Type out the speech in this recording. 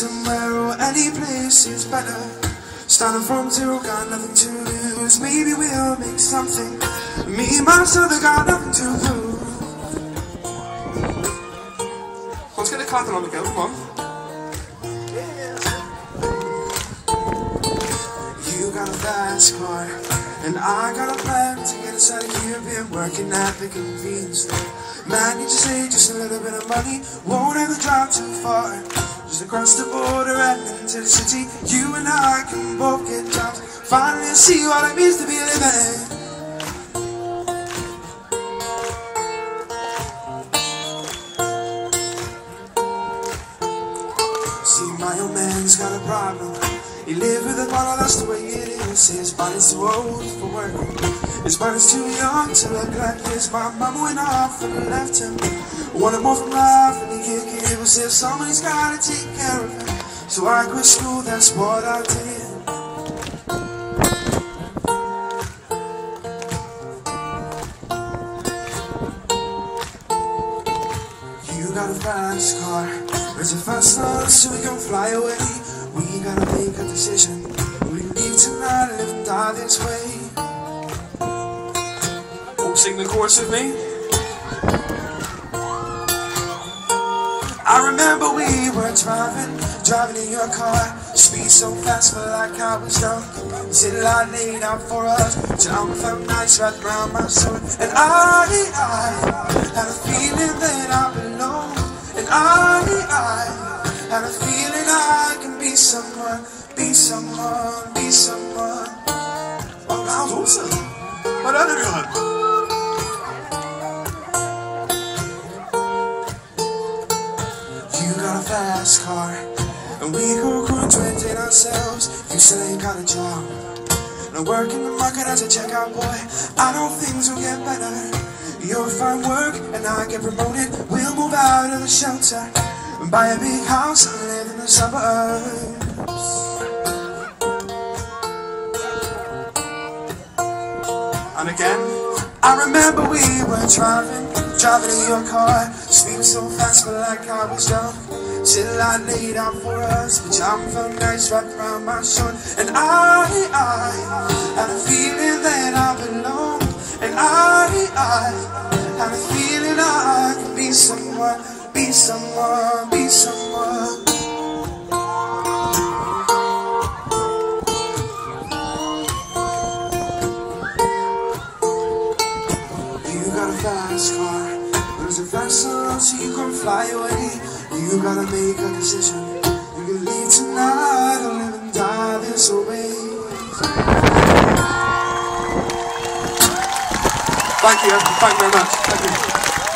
Somewhere or any place is better. Starting from zero, got nothing to lose. Maybe we'll make something. Me and myself, I got nothing to prove. Let's get the clapping on the go, come on. You got a fast car, and I got a plan to get us out of here. Been working at the convenience store. Man, you just save just a little bit of money. Won't ever drive too far. Just across the border and into the city, you and I can both get jobs. Finally see what it means to be living. See, my old man's got a problem. He lives with a bottle, that's the way it is. His body's too old for work. His body's too young to look like this. My mama went off and left him. Wanted more from life, and he can't give us this. Somebody's gotta take care of him. So I quit school, that's what I did. You got a fast car, there's a fast car so we can fly away. We gotta make a decision. We leave tonight, live and die this way. Oh, sing the chorus with me. I remember we were driving, driving in your car. Speed so fast, felt like I was drunk. City I laid out for us. Jump felt nice right around my soul. And I, I had a feeling that I belong. And I, I had a feeling I can be someone, be someone, be someone. Oh, that was awesome. Well done, everyone. And we go concentrate ourselves. You still ain't got a job. I work in the market as a checkout boy. I know things will get better. You'll find work, and I get promoted. We'll move out of the shelter and buy a big house and live in the suburbs. And again, I remember we were driving, driving in your car. Speeding so fast, but like I was young. Till I laid out for us, the jam felt nice right around my shoulder. And I, I had a feeling that I belong. And I, I had a feeling I could be someone, be someone, be someone. Fast car so you can fly away. You gotta make a decision. You can leave tonight or live and die this way. Thank you. Thank you very much. Thank you.